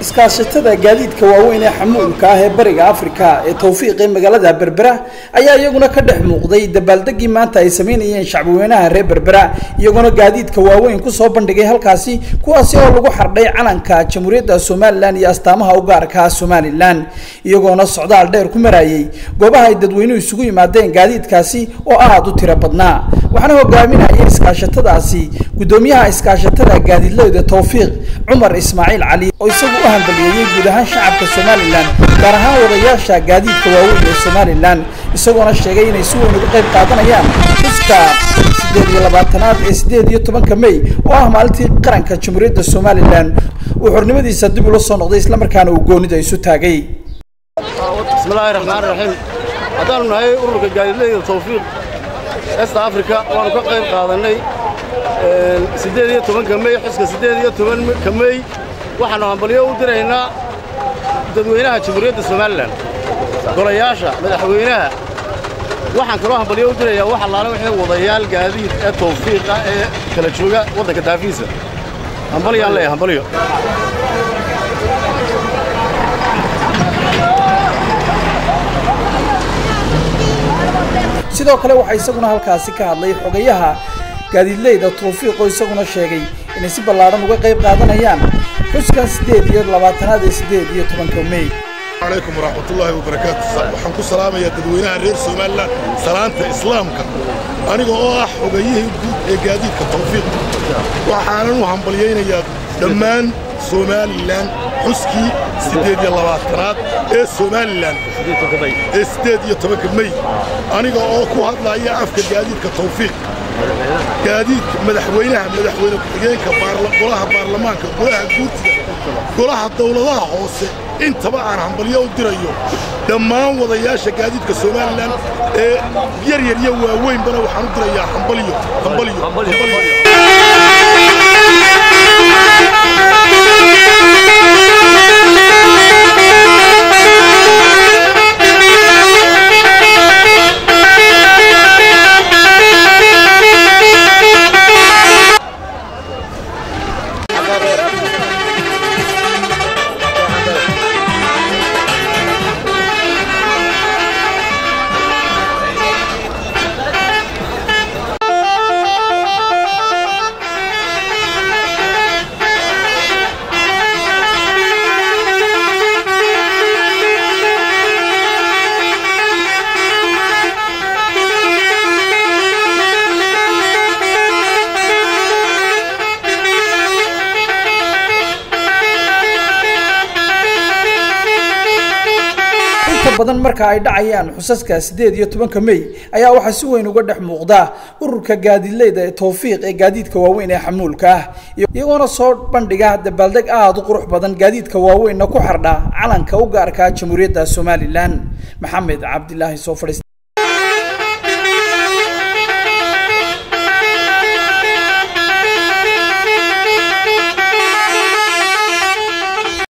iskaashatada gaadiidka waaweyn ee xamuulka ah ee bariga afrika ee tawfiiq ee magaalada berbera ayaa iyaguna ka dhex muuqday dabaaldegii maanta ay sameynayeen shacbweynaha reer berbera iyagoona gaadiidka waaweyn ku soo bandhigay halkaasi kuwaasi oo lagu xardhay calanka jamhuuriyadda somalilan iyo astaamaha u gaarka somalilan iyagoona socdaal dheer ku marayay goobaha ay dadweynuhu isugu yimaadeen gaadiidkaasi oo aada u tiro badnaa. Waxaana hogaaminaya iskaashatadaasi guddoomiyaha iskaashatada gaadiidleyda tawfiiq cumar ismaaciil cali oo isagu u hambaliyeeyey guud ahaan shacabka somalilan gaar ahaan wadayaasha gaadiidka waaweyn ee somalilan isagoona sheegay inay si weyn uga qayb qaadanayaan xuska siddeed iyo labaatanaad ee siddeed iyo tobanka may oo ah maalintii qaranka jamhuuriyadda somalilan. Uu xornimadiisa dib ula soo noqday islamarkaana uu goonida isu taagay. Bismillaahi raxmaan raxiim haddaanu nahay ururka gaadiidleyda tawfiiq esta africa waanu ka qayb qaadannay siddeed iyo tobanka mey xuska siddeed iyo tobanka mey waxaannu hambalyo u diraynaa dadweynaha jamhuuriyadda somalilan golayaasha madaxweynaha. Waxaan kaloo hambalyo u dirayaa wax allaale waxay wadayaal gaadiid ee tawfiiqa ee kala jooga waddanka daafiisa. Hambalyaan leeyahay hambalyo sidoo kale waxaa isaguna halkaasi ka hadlay xogayaha gaadiidleyda tawfiiq oo isaguna sheegay inay si ballaadhan uga qayb qaadanayaan xuskan siddeed iyo labaatanaad ee siddeed iyo tobanka mey عليكم ورحمة الله وبركاته waxaan ku salaamayaa dadweynaha reer Soomaaliland salaanta islaamka aniga oo ah xogayihii guud ee gaadiidka tawfiiq waxaanan u hambalyaynayaa dhammaan Soomaaliland xuskii sideed iyo labaatanaad ee Soomaaliland ee sideed iyo tobanka May aniga oo ku hadlaya afka gaadiidka madaxweynaha madaxweyne ku-xigeenka golaha baarlamaanka golaha guurtiga golaha dawladaha hoose. Intaba aan hambalyo u dirayo. Dhammaan wadayaasha gaadiidka somalilan ee yar yar iyo waaweynbana waxaan u dirayaa hambalyo badan marka ay dhacayaan xusaska siddeed iyo tobanka mey ayaa waxaa si weyn uga dhex muuqda ururka gaadiidleyda ee tawfiiq ee gaadiidka waaweyn ee xamuulka. Ah iyagoona soo bandhiga dabaaldeg aada u qurux badan gaadiidka waaweynna ku xardha calanka u gaarka jamhuuriyadda somalilan maxamed cabdilaahi soo fadhiista